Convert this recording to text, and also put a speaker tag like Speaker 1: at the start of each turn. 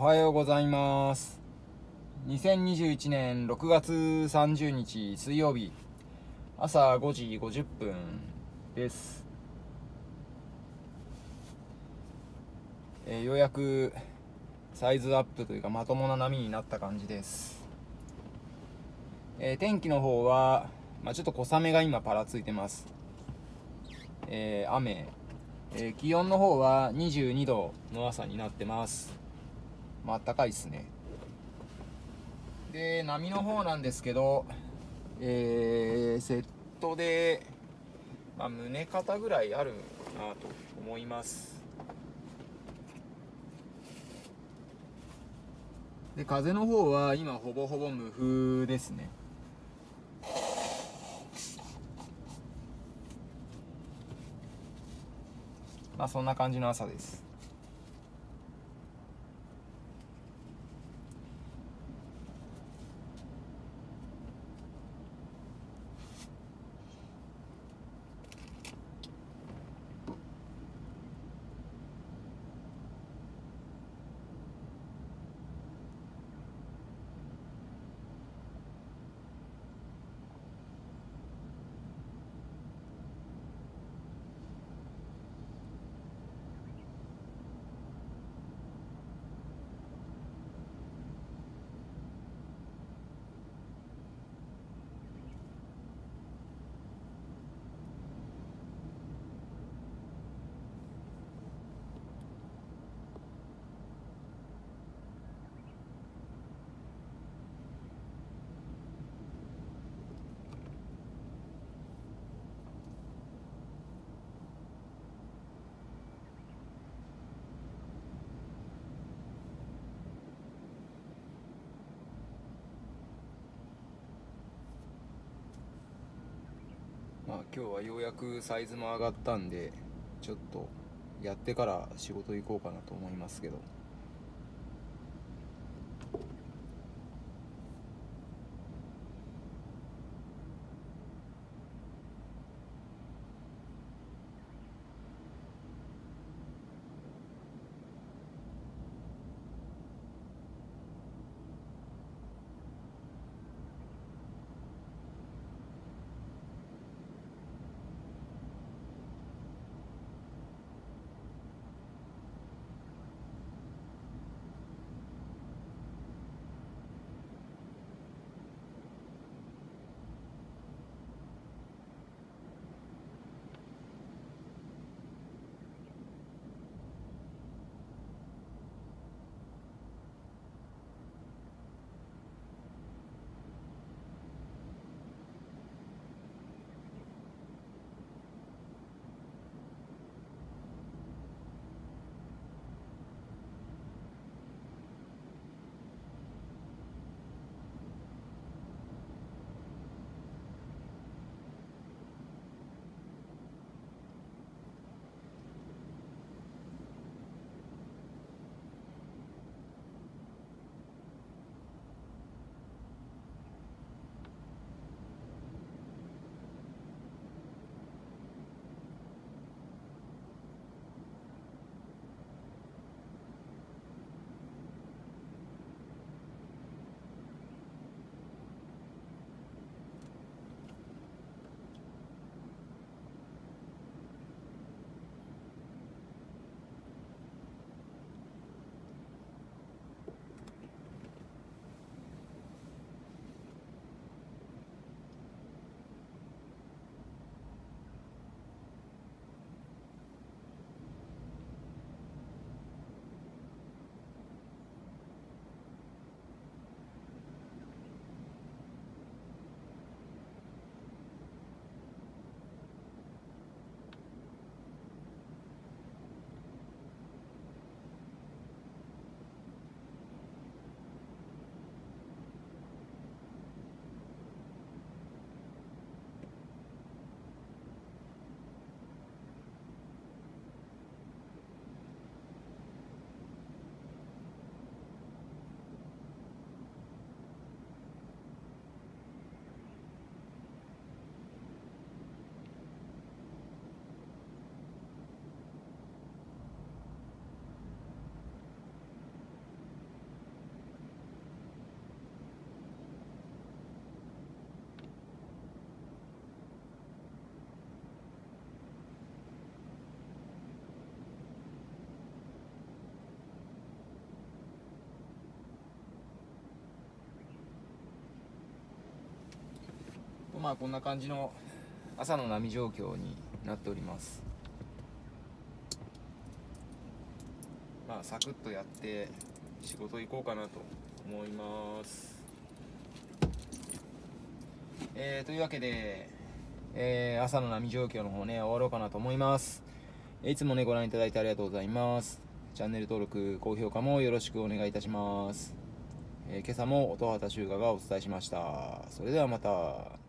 Speaker 1: おはようございます。2021年6月30日水曜日。朝5時50分です、えーようやくサイズアップというかまともな波になった感じです、えー天気の方は、まあ、ちょっと小雨が今パラついてます、えー雨。えー気温の方は22度の朝になってます。まあ暖かいですね。で波の方なんですけどえーセットで、まあ、胸肩ぐらいあるなと思います。で風の方は今ほぼほぼ無風ですね。まあそんな感じの朝です。ま今日はようやくサイズも上がったんでちょっとやってから仕事行こうかなと思いますけど。まあこんな感じの朝の波状況になっております。まあサクッとやって仕事行こうかなと思います。えー、というわけで、えー、朝の波状況の方ね終わろうかなと思います。いつもねご覧いただいてありがとうございます。チャンネル登録高評価もよろしくお願いいたします、えー、今朝も音畑修雅がお伝えしました。それではまた。